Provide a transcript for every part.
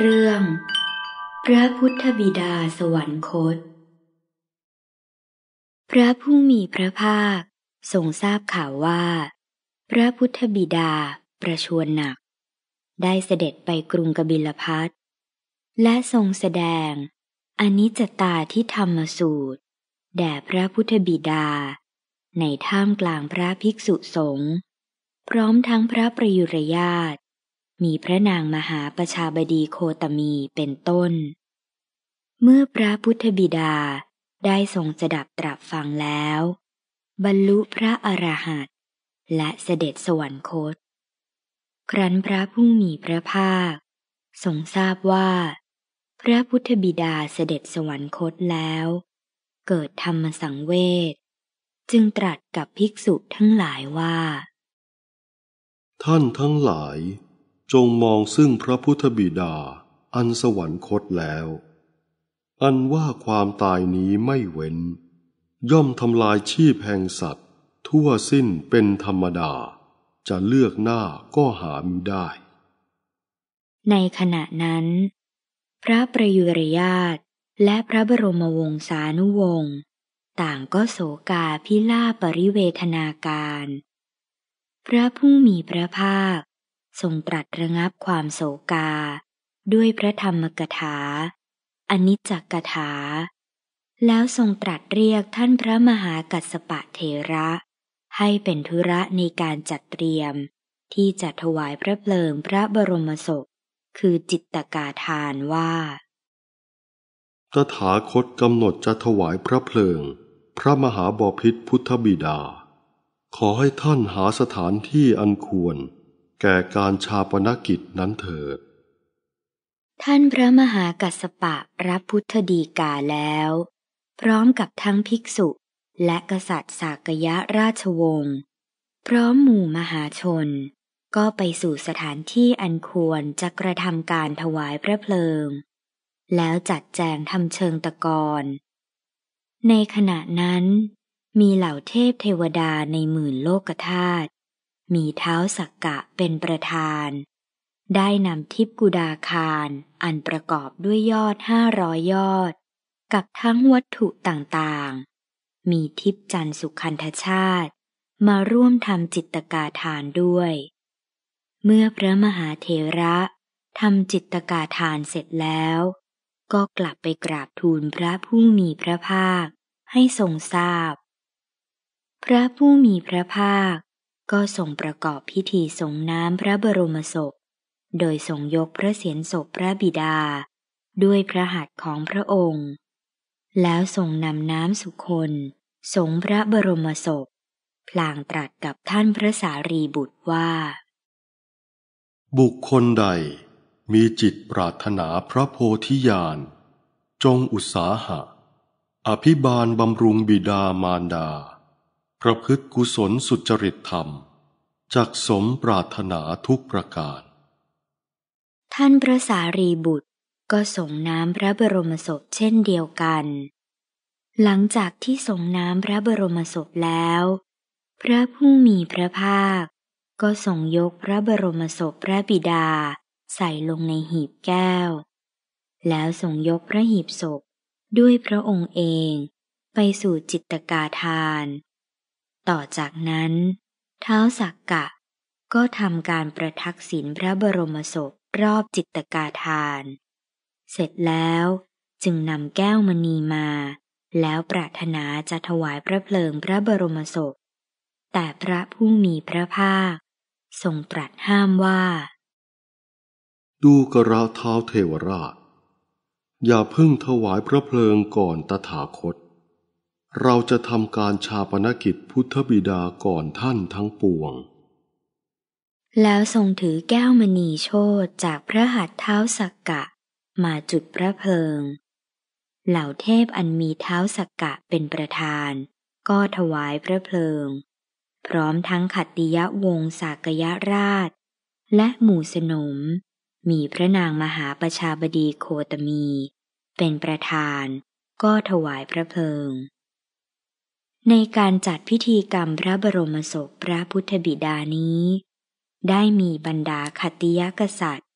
เรื่อง พระพุทธบิดาสวรรคต พระผู้มีพระภาคทรงทราบข่าวว่า พระพุทธบิดาประชวรหนัก ได้เสด็จไปกรุงกบิลพัทและทรงแสดงอนิจจตาที่ธรรมสูตร แด่พระพุทธบิดา ในท่ามกลางพระภิกษุสงฆ์พร้อมทั้งพระประยุรญาต มีพระนางมหาประชาบดีโคตมีเป็นต้น เมื่อพระพุทธบิดาได้ทรงสดับตรับฟังแล้ว บรรลุพระอรหันต์และเสด็จสวรรคต ครั้นพระผู้มีพระภาค ทรงทราบว่า พระพุทธบิดาเสด็จสวรรคตแล้ว เกิดธรรมสังเวชจึงตรัสกับภิกษุทั้งหลายว่า ท่านทั้งหลาย จงมองซึ่งพระพุทธบิดา อันสวรรคตแล้ว อันว่าความตายนี้ไม่เว้น ย่อมทำลายชีพแห่งสัตว์ ทั่วสิ้นเป็นธรรมดา จะเลือกหน้าก็หามิได้ ในขณะนั้น พระประยุรญาตและพระบรมวงศานุวงศ์ต่างก็โศกาพิลาปริเวทนาการ พระผู้มีพระภาค ทรงตรัสระงับความโศกา ด้วยพระธรรมกถาอนิจจกถา แล้วทรงตรัสเรียกท่านพระมหากัสปะเทระ ให้เป็นธุระในการจัดเตรียม ที่จะถวายพระเพลิงพระบรมศพ คือจิตตกาทานว่าตถาคตกำหนดจะถวายพระเพลิง พระมหาบอพิษพุทธบิดา ขอให้ท่านหาสถานที่อันควร แก่การชาปนกิจนั้นเถิด ท่านพระมหากัสปะรับพุทธดีกาแล้ว พร้อมกับทั้งภิกษุและกษัตริย์สากยะราชวงศ์พร้อมหมู่มหาชน ก็ไปสู่สถานที่อันควรจะกระทำการถวายพระเพลิง แล้วจัดแจงทำเชิงตะกอนในขณะนั้นมีเหล่าเทพเทวดาในหมื่นโลกธาตุ มีเท้าสักกะเป็นประธาน ได้นำทิพกุดาคารอันประกอบด้วยยอดห้าร้อยยอด กับทั้งวัตถุต่างๆ มีทิพจันสุขันธชาติ มาร่วมทำจิตตกาทานด้วย เมื่อพระมหาเถระทำจิตตกาทานเสร็จแล้ว ก็กลับไปกราบทูลพระผู้มีพระภาคให้ทรงทราบพระผู้มีพระภาค ก็ทรงประกอบพิธีสงน้ำพระบรมศพ โดยทรงยกพระเศียรศพพระบิดา ด้วยพระหัตถ์ของพระองค์ แล้วทรงนำน้ำสุคนสงพระบรมศพ พลางตรัสกับท่านพระสารีบุตรว่า บุคคลใดมีจิตปรารถนาพระโพธิญาณ จงอุตสาหะ อภิบาลบำรุงบิดามารดา ประพฤติกุศลสุจริตธรรมจักสมปรารถนาทุกประการ ท่านพระสารีบุตรก็ส่งน้ำพระบรมศพเช่นเดียวกัน หลังจากที่ส่งน้ำพระบรมศพแล้ว พระผู้มีพระภาค ก็ทรงยกพระบรมศพพระบิดาใส่ลงในหีบแก้ว แล้วทรงยกพระหีบศพด้วยพระองค์เอง ไปสู่จิตกาทาน ต่อจากนั้น เท้าสักกะ ก็ทำการประทักษิณพระบรมศพรอบจิตกาทาน เสร็จแล้วจึงนำแก้วมณีมา แล้วปรารถนาจะถวายพระเพลิงพระบรมศพ แต่พระผู้มีพระภาค ทรงตรัสห้ามว่า ดูกระเท้าเทวราช อย่าเพิ่งถวายพระเพลิงก่อนตถาคต เราจะทำการชาปนกิจพุทธบิดาก่อนท่านทั้งปวง แล้วทรงถือแก้วมณีโชตจากพระหัตถ์เท้าสักกะ มาจุดพระเพลิง เหล่าเทพอันมีเท้าสักกะเป็นประธาน ก็ถวายพระเพลิง พร้อมทั้งขัตติยวงศ์สากยราช และหมู่สนม มีพระนางมหาประชาบดีโคตมี เป็นประธาน ก็ถวายพระเพลิง ในการจัดพิธีกรรมพระบรมศพพระพุทธบิดานี้ ได้มีบรรดาขตติยกษัตริย์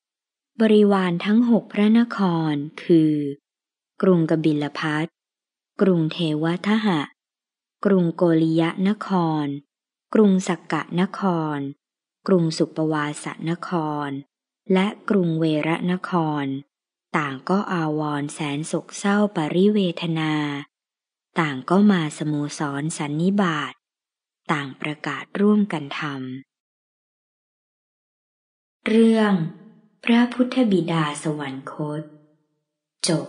บริวารทั้งหกพระนครคือ กรุงกบิลพัทกรุงเทวทหะ กรุงโกริยะนคร กรุงสักกะนคร กรุงสุปวาสนคร และกรุงเวระนคร ต่างก็อาวรแสนโศกเศร้าปริเวทนา ต่างก็มาสโมสรสันนิบาต ต่างประกาศร่วมกันทำเรื่อง พระพุทธบิดาสวรรคต จบ